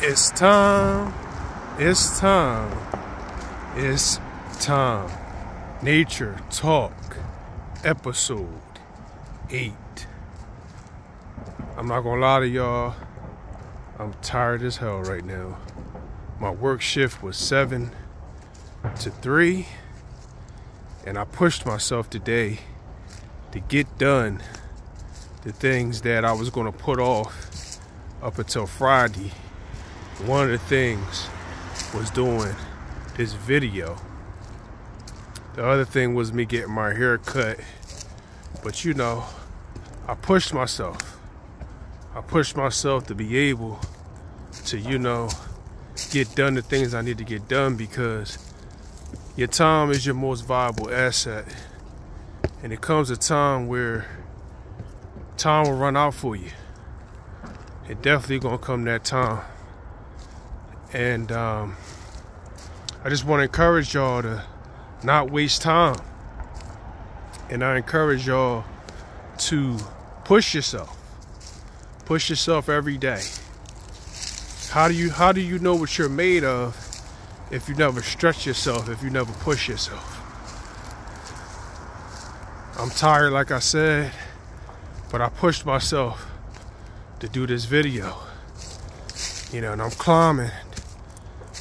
It's time. It's time. It's time. Nature Talk, episode 8. I'm not gonna lie to y'all. I'm tired as hell right now. My work shift was 7 to 3, and I pushed myself today to get done the things that I was gonna put off up until Friday one of the things was doing this video. The other thing was me getting my hair cut. But you know, I pushed myself. I pushed myself to be able to, you know, get done the things I need to get done because your time is your most valuable asset. And it comes a time where time will run out for you. It definitely gonna come that time. And um, I just want to encourage y'all to not waste time. And I encourage y'all to push yourself. Push yourself every day. How do you how do you know what you're made of if you never stretch yourself, if you never push yourself? I'm tired like I said, but I pushed myself to do this video. You know, and I'm climbing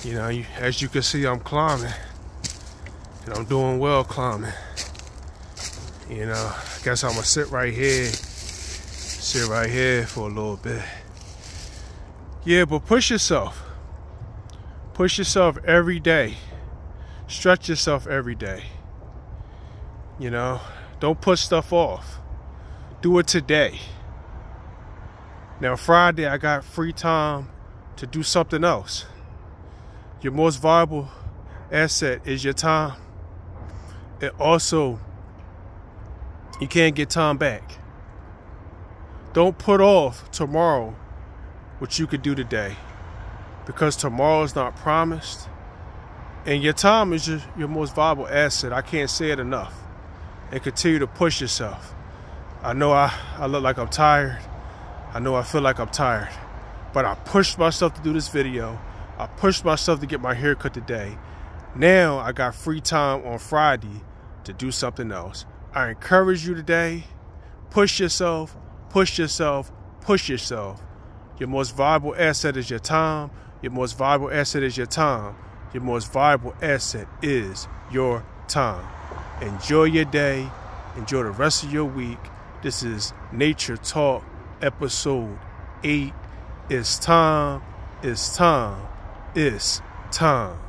you know, you, as you can see, I'm climbing. And I'm doing well climbing. You know, I guess I'm gonna sit right here. Sit right here for a little bit. Yeah, but push yourself. Push yourself every day. Stretch yourself every day. You know, don't put stuff off. Do it today. Now, Friday, I got free time to do something else. Your most valuable asset is your time. And also, you can't get time back. Don't put off tomorrow what you could do today because tomorrow is not promised. And your time is your, your most valuable asset. I can't say it enough. And continue to push yourself. I know I, I look like I'm tired. I know I feel like I'm tired. But I pushed myself to do this video I pushed myself to get my hair cut today. Now I got free time on Friday to do something else. I encourage you today, push yourself, push yourself, push yourself. Your most valuable asset is your time. Your most valuable asset is your time. Your most valuable asset is your time. Enjoy your day. Enjoy the rest of your week. This is Nature Talk, episode 8. It's time. It's time. It's time.